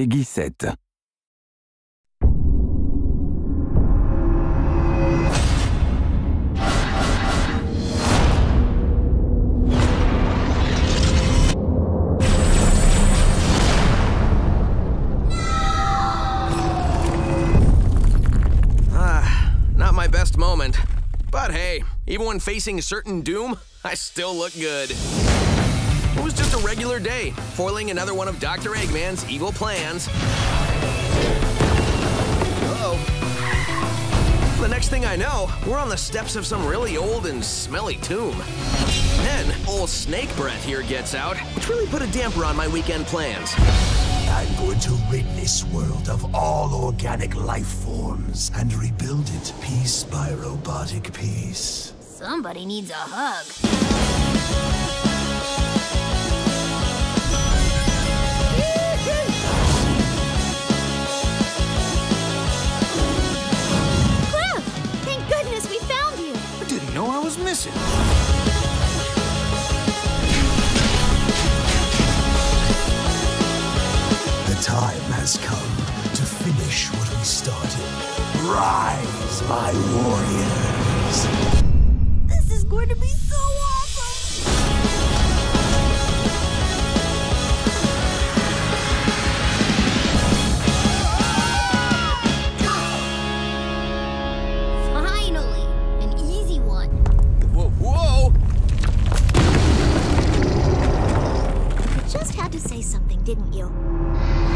Peggy 7. Ah, not my best moment. But hey, even when facing certain doom, I still look good. It was just a regular day, foiling another one of Dr. Eggman's evil plans. Uh-oh. The next thing I know, we're on the steps of some really old and smelly tomb. Then, old snake breath here gets out, which really put a damper on my weekend plans. I'm going to rid this world of all organic life forms and rebuild it piece by robotic piece. Somebody needs a hug. Know I was missing. The time has come to finish what we started. Rise, my warriors! This is going to be so awesome! Something, didn't you?